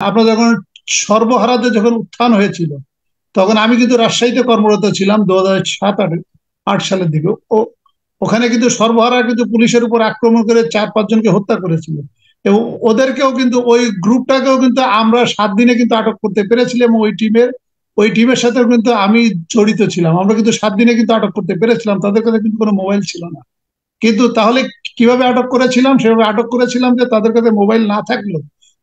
আপনার যখন সর্বহারাতে যখন উত্থান হয়েছিল, তখন আমি কিন্তু রাজশাহীতে কর্মরত ছিলাম দু হাজার সাত, আট সালের দিকে। ও, ওখানে কিন্তু সর্বহারা কিন্তু পুলিশের উপর আক্রমণ করে চার পাঁচজনকে হত্যা করেছিল। এবং ওদেরকেও কিন্তু, ওই গ্রুপটাকেও কিন্তু আমরা সাত দিনে কিন্তু আটক করতে পেরেছিলাম ওই টিমের ওই টিমের সাথেও কিন্তু আমি জড়িত ছিলাম। আমরা কিন্তু সাত দিনে কিন্তু আটক করতে পেরেছিলাম, তাদের কাছে কিন্তু কোনো মোবাইল ছিল না। কিন্তু তাহলে কীভাবে আটক করেছিলাম? সেভাবে আটক করেছিলাম যে তাদের কাছে মোবাইল না থাকলেও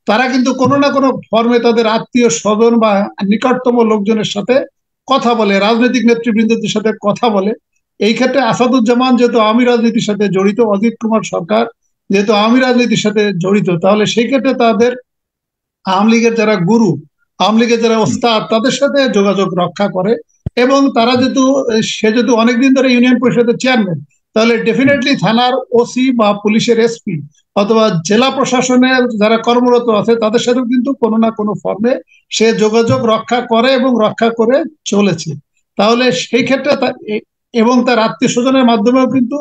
তারা কিন্তু কোনো না কোনো ফর্মে তাদের আত্মীয় স্বজন বা নিকটতম লোকজনের সাথে কথা বলে, রাজনৈতিক নেতৃবৃন্দদের সাথে কথা বলে। এই ক্ষেত্রে আসাদুজ্জামান যেহেতু আমি রাজনীতির সাথে জড়িত, অজিত কুমার সরকার যেহেতু আমি রাজনীতির সাথে জড়িত, তাহলে সেই ক্ষেত্রে তাদের আওয়ামী লীগের যারা গুরু, আওয়ামী লীগের যারা ওস্তাদ, তাদের সাথে যোগাযোগ রক্ষা করে এবং তারা যেহেতু, সে যেহেতু অনেকদিন ধরে ইউনিয়ন পরিষদের চেয়ারম্যান, তাহলে ডেফিনেটলি থানার ওসি বা পুলিশের এসপি অথবা জেলা প্রশাসনের যারা কর্মরত আছে, তাদের সাথেও কিন্তু কোনো না কোনো ফর্মে সে যোগাযোগ রক্ষা করে এবং রক্ষা করে চলেছে। তাহলে সেই ক্ষেত্রে এবং তার আত্মীয় স্বজনের মাধ্যমেও কিন্তু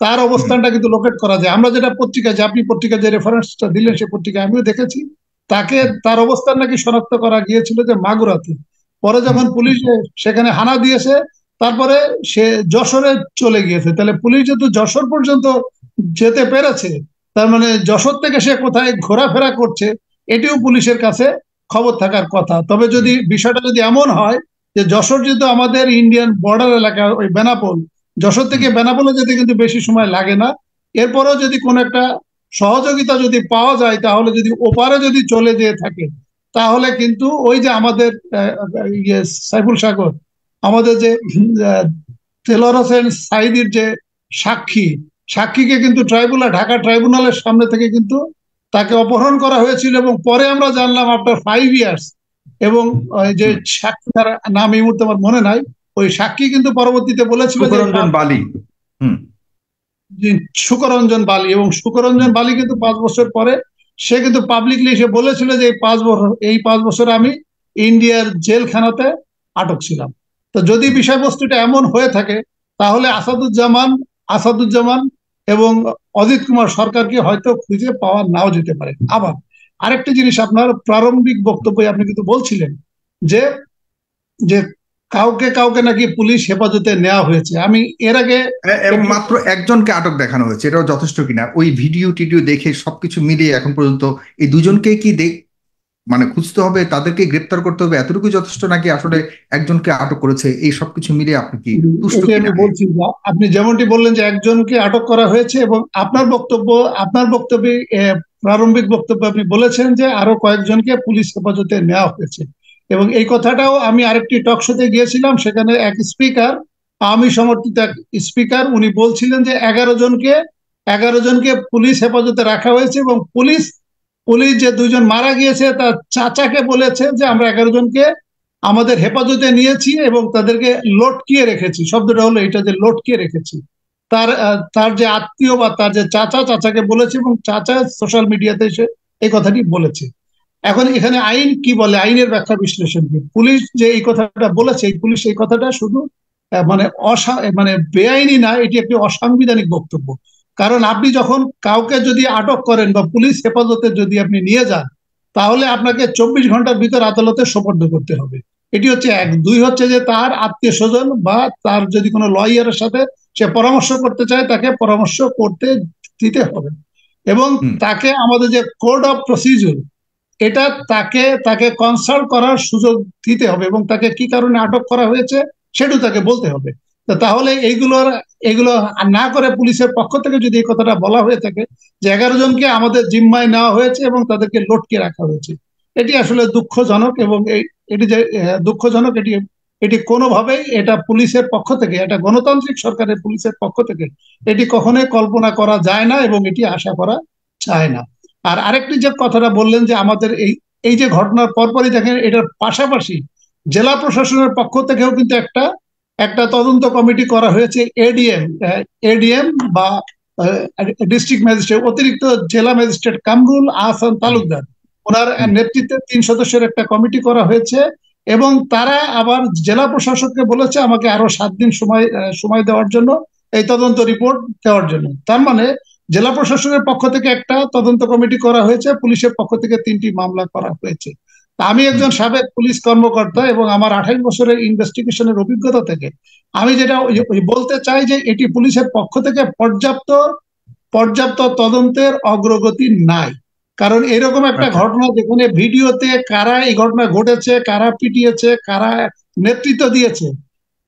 তার অবস্থানটা কিন্তু লোকেট করা যায়। আমরা যেটা পত্রিকা, যে আপনি পত্রিকা যে রেফারেন্সটা দিলেন, সে পত্রিকা আমিও দেখেছি। তাকে তার অবস্থান নাকি শনাক্ত করা গিয়েছিল যে মাগুরাতে। পরে যখন পুলিশ সেখানে হানা দিয়েছে, তারপরে সে যশোরে চলে গিয়েছে। তাহলে পুলিশ যেহেতু যশোর পর্যন্ত যেতে পেরেছে তার মানে যশোর থেকে সে কোথায় ঘোরাফেরা করছে, এটিও পুলিশের কাছে খবর থাকার কথা। তবে যদি বিষয়টা যদি এমন হয় যে যশোর যেহেতু আমাদের ইন্ডিয়ান বর্ডার এলাকা ওই বেনাপোল, যশোর থেকে বেনাপোলে যেতে কিন্তু বেশি সময় লাগে না। এরপরেও যদি কোনো একটা সহযোগিতা যদি পাওয়া যায়, তাহলে যদি ওপারে যদি চলে যেয়ে থাকে, তাহলে কিন্তু ওই যে আমাদের ইয়ে সাইফুল সাগর, আমাদের যে তেলর হোসেন সাইদির যে সাক্ষী সাক্ষীকে কিন্তু ট্রাইব্যুনাল ঢাকা ট্রাইব্যুনালের সামনে থেকে কিন্তু তাকে অপহরণ করা হয়েছিল এবং পরে আমরা জানলাম আফটার ফাইভ ইয়ার্স এবং যে সাক্ষী তার নাম এই মুহূর্তে আমার মনে নাই ওই সাক্ষী কিন্তু পরবর্তীতে বলেছিল বালি। সুকরঞ্জন বালি এবং সুকরঞ্জন বালি কিন্তু পাঁচ বছর পরে সে কিন্তু পাবলিকলি এসে বলেছিল যে এই পাঁচ বছর এই পাঁচ বছর আমি ইন্ডিয়ার জেলখানাতে আটক ছিলাম। তো যদি বিষয়বস্তুটা এমন হয়ে থাকে তাহলে আসাদুজ্জামান আসাদুজ্জামান এবং অজিত কুমার সরকারকে হয়তো খুঁজে পাওয়া নাও যেতে পারে। আবার আরেকটা জিনিস আপনার প্রারম্ভিক বক্তব্যে আপনি কিন্তু বলছিলেন যে যে কাউকে কাউকে নাকি পুলিশ হেফাজতে নেওয়া হয়েছে। আমি এর আগে মাত্র একজনকে আটক দেখানো হয়েছে এটাও যথেষ্ট কিনা। ওই ভিডিও টিডিও দেখে সবকিছু মিলিয়ে এখন পর্যন্ত এই দুজনকে কি দেখ মানে খুঁজতে হবে তাদেরকে গ্রেপ্তার করতে হবে এতটুকু যথেষ্ট নাকি আসলে একজনকে আটক করেছে? এই সবকিছু মিলিয়ে আপনি কি আমি বলছি আপনি যেমনটি বললেন যে একজনকে আটক করা হয়েছে এবং আপনার বক্তব্য আপনার বক্তব্যে প্রারম্ভিক বক্তব্য আপনি বলেছেন যে আরও কয়েকজনকে পুলিশ হেফাজতে নেওয়া হয়েছে। এবং এই কথাটাও আমি আরেকটি টক শোতে গিয়েছিলাম সেখানে এক স্পিকার আমি সমর্থিত এক স্পিকার উনি বলছিলেন যে এগারো জনকে এগারো জনকে পুলিশ হেফাজতে রাখা হয়েছে এবং পুলিশ পুলিশ যে দুজন মারা গিয়েছে, তার চাচাকে বলেছে যে আমরা এগারো জনকে আমাদের হেফাজতে নিয়েছি এবং তাদেরকে লটকিয়ে রেখেছি। শব্দটা হলো এটা যে লটকিয়ে রেখেছি। তার তার যে আত্মীয় বা তার যে চাচা, চাচাকে বলেছে এবং চাচা সোশ্যাল মিডিয়াতে এসে এই কথাটি বলেছে। এখন এখানে আইন কি বলে? আইনের ব্যাখ্যা বিশ্লেষণ কি? পুলিশ যে এই কথাটা বলেছে, এই পুলিশ এই কথাটা শুধু মানে অসা মানে বেআইনি না, এটি একটি অসাংবিধানিক বক্তব্য। কারণ আপনি যখন কাউকে যদি আটক করেন বা পুলিশ হেফাজতে যদি আপনি নিয়ে যান তাহলে আপনাকে চব্বিশ ঘণ্টার ভিতর আদালতে সোপর্দ করতে হবে। এটি হচ্ছে এক। দুই হচ্ছে যে তার আত্মীয় স্বজন বা তার যদি কোনো লয়ারের সাথে সে পরামর্শ করতে চায় তাকে পরামর্শ করতে দিতে হবে। এবং তাকে আমাদের যে কোড অফ প্রসিজিওর এটা তাকে তাকে কনসাল্ট করার সুযোগ দিতে হবে এবং তাকে কি কারণে আটক করা হয়েছে সেটাও তাকে বলতে হবে। তাহলে এইগুলোর এগুলো না করে পুলিশের পক্ষ থেকে যদি এই কথাটা বলা হয়ে থাকে যে এগারো জনকে আমাদের জিম্মায় নেওয়া হয়েছে এবং তাদেরকে লটকে রাখা হয়েছে, এটি আসলে দুঃখজনক এবং এটি যে দুঃখজনক এটি এটি কোনোভাবেই এটা পুলিশের পক্ষ থেকে, এটা গণতান্ত্রিক সরকারের পুলিশের পক্ষ থেকে এটি কখনোই কল্পনা করা যায় না এবং এটি আশা করা যায় না। আর আরেকটি যে কথাটা বললেন যে আমাদের এই এই যে ঘটনার পরপরই দেখেন এটার পাশাপাশি জেলা প্রশাসনের পক্ষ থেকেও কিন্তু একটা একটা তদন্ত কমিটি করা হয়েছে এডিএম এডিএম বা ডিস্ট্রিক্ট ম্যাজিস্ট্রেট অতিরিক্ত জেলা ম্যাজিস্ট্রেট কামরুল আহসান তালুকদার। ওনার নেতৃত্বে তিন সদস্যের একটা কমিটি করা হয়েছে এবং তারা আবার জেলা প্রশাসককে বলেছে আমাকে আরও সাত দিন সময় সময় দেওয়ার জন্য, এই তদন্ত রিপোর্ট দেওয়ার জন্য। তার মানে জেলা প্রশাসনের পক্ষ থেকে একটা তদন্ত কমিটি করা হয়েছে, পুলিশের পক্ষ থেকে তিনটি মামলা করা হয়েছে। আমি একজন সাবেক পুলিশ কর্মকর্তা এবং আমার আঠাশ বছরের ইনভেস্টিগেশনের অভিজ্ঞতা থেকে আমি যেটা বলতে চাই যে এটি পুলিশের পক্ষ থেকে পর্যাপ্ত পর্যাপ্ত তদন্তের অগ্রগতি নাই কারণ এরকম একটা আচ্ছা। ঘটনা যেখানে ভিডিওতে কারা এই ঘটনা ঘটেছে কারা পিটিয়েছে কারা নেতৃত্ব দিয়েছে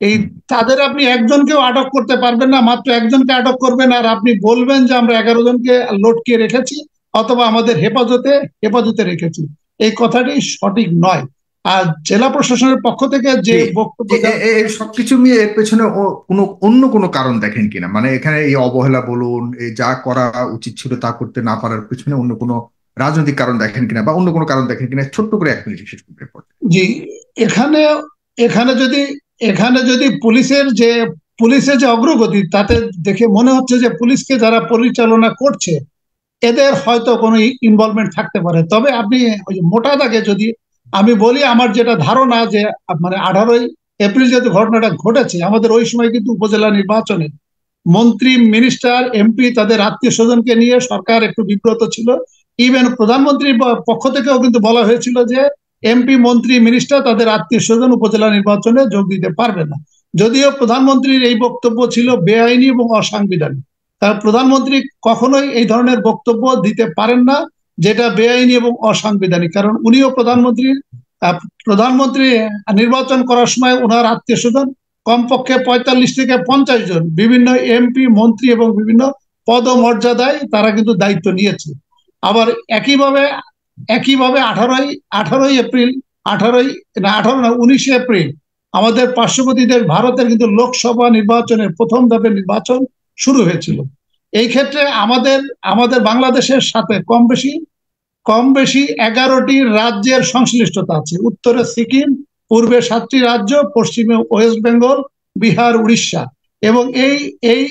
এই তাদের আপনি একজনকেও আটক করতে পারবেন না মাত্র একজনকে আটক করবেন আর আপনি বলবেন যে আমরা এগারো জনকে লটকে রেখেছি অথবা আমাদের হেফাজতে হেফাজতে রেখেছি এই কথাটি সঠিক নয়। আর জেলা প্রশাসনের পক্ষ থেকে যে বক্তব্য সবকিছু নিয়ে এর পেছনে কোনো অন্য কোনো কারণ দেখেন কিনা? মানে এখানে এই অবহেলা বলুন এই যা করা উচিত ছিল তা করতে না পারার পেছনে অন্য কোনো রাজনৈতিক কারণ দেখেন কিনা বা অন্য কোনো কারণ দেখেন কিনা? ছোট্ট করে এক মিনিট শেষ করতে জি এখানে এখানে যদি এখানে যদি পুলিশের যে পুলিশের যে অগ্রগতি তাতে দেখে মনে হচ্ছে যে পুলিশকে যারা পরিচালনা করছে এদের হয়তো কোনো ইনভলভমেন্ট থাকতে পারে। তবে আপনি ওই মোটা দাগে যদি আমি বলি আমার যেটা ধারণা যে মানে আঠারোই এপ্রিল যেহেতু ঘটনাটা ঘটেছে, আমাদের ওই সময় কিন্তু উপজেলা নির্বাচনে মন্ত্রী মিনিস্টার এমপি তাদের আত্মীয় স্বজনকে নিয়ে সরকার একটু বিব্রত ছিল। ইভেন প্রধানমন্ত্রীর পক্ষ থেকেও কিন্তু বলা হয়েছিল যে এমপি মন্ত্রী মিনিস্টার তাদের আত্মীয় স্বজন উপজেলা নির্বাচনে যোগ দিতে পারবে না। যদিও প্রধানমন্ত্রীর এই বক্তব্য ছিল বেআইনি এবং অসাংবিধানিক। তার প্রধানমন্ত্রী কখনোই এই ধরনের বক্তব্য দিতে পারেন না, যেটা বেআইনি এবং অসাংবিধানিক। কারণ উনিও প্রধানমন্ত্রীর প্রধানমন্ত্রী নির্বাচন করার সময় ওনার আত্মীয় স্বজন কমপক্ষে পঁয়তাল্লিশ থেকে পঞ্চাশ জন বিভিন্ন এমপি, মন্ত্রী এবং বিভিন্ন পদমর্যাদায় তারা কিন্তু দায়িত্ব নিয়েছে। আবার একইভাবে একইভাবে আঠারোই আঠারোই এপ্রিল, আঠারোই, না, আঠারো না, উনিশে এপ্রিল আমাদের পার্শ্ববর্তী দেশ ভারতের কিন্তু লোকসভা নির্বাচনের প্রথম ধাপের নির্বাচন শুরু হয়েছিল। এই ক্ষেত্রে আমাদের আমাদের বাংলাদেশের সাথে কম বেশি কম বেশি এগারোটি রাজ্যের সংশ্লিষ্টতা আছে। উত্তরে সিকিম, পূর্বে সাতটি রাজ্য, পশ্চিমে ওয়েস্ট বেঙ্গল, বিহার, উড়িষ্যা। এবং এই এই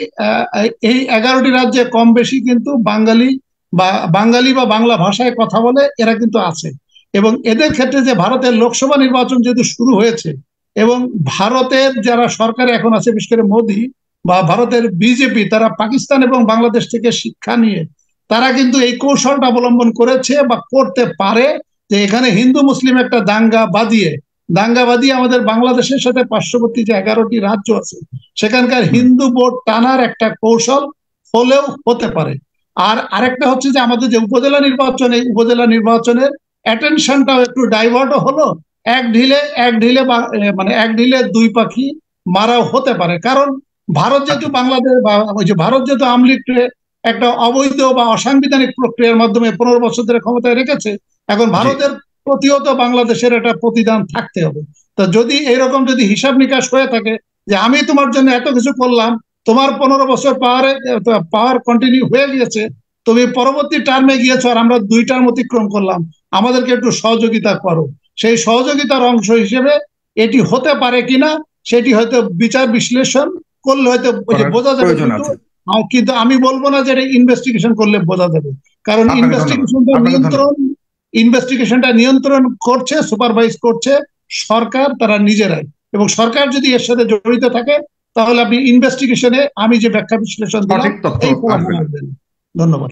এই এগারোটি রাজ্যে কম বেশি কিন্তু বাঙালি বা বাঙালি বা বাংলা ভাষায় কথা বলে, এরা কিন্তু আছে। এবং এদের ক্ষেত্রে যে ভারতের লোকসভা নির্বাচন যেহেতু শুরু হয়েছে, এবং ভারতের যারা সরকারে এখন আছে, বিশেষ করে মোদী বা ভারতের বিজেপি তারা পাকিস্তান এবং বাংলাদেশ থেকে শিক্ষা নিয়ে, তারা কিন্তু এই কৌশলটা অবলম্বন করেছে বা করতে পারে যে এখানে হিন্দু মুসলিম একটা দাঙ্গা বাদিয়ে দাঙ্গা বাদিয়ে আমাদের বাংলাদেশের সাথে পার্শ্ববর্তী যে এগারোটি রাজ্য আছে, সেখানকার হিন্দু ভোট টানার একটা কৌশল হলেও হতে পারে। আর আরেকটা হচ্ছে যে আমাদের যে উপজেলা নির্বাচন, এই উপজেলা নির্বাচনের অ্যাটেনশনটাও একটু ডাইভার্টও হলো, এক ঢিলে এক ঢিলে মানে এক ঢিলে দুই পাখি মারাও হতে পারে। কারণ ভারত যেহেতু বাংলাদেশ বা ওই যে ভারত যেহেতু আমলিগকে একটা অবৈধ বা অসাংবিধানিক প্রক্রিয়ার মাধ্যমে পনেরো বছর ধরে ক্ষমতায় রেখেছে এখন ভারতের প্রতিহত বাংলাদেশের একটা প্রতিদান থাকতে হবে। তো যদি এরকম যদি হিসাব নিকাশ হয়ে থাকে যে আমি তোমার জন্য এত কিছু করলাম তোমার পনেরো বছর পাওয়ারে পাওয়ার কন্টিনিউ হয়ে গিয়েছে তুমি পরবর্তী টার্মে গিয়েছো আর আমরা দুই টার্ম অতিক্রম করলাম আমাদেরকে একটু সহযোগিতা করো। সেই সহযোগিতার অংশ হিসেবে এটি হতে পারে কিনা সেটি হয়তো বিচার বিশ্লেষণ করলে হয়তো বোঝা যাবে কিন্তু আমি বলব না যে এটা ইনভেস্টিগেশন করলে বোঝা যাবে। কারণ ইনভেস্টিগেশনটা নিয়ন্ত্রণ ইনভেস্টিগেশনটা নিয়ন্ত্রণ করছে সুপারভাইজ করছে সরকার তারা নিজেরাই। এবং সরকার যদি এর সাথে জড়িত থাকে তাহলে আপনি ইনভেস্টিগেশনে আমি যে ব্যাখ্যা বিশ্লেষণ দিলাম ধন্যবাদ।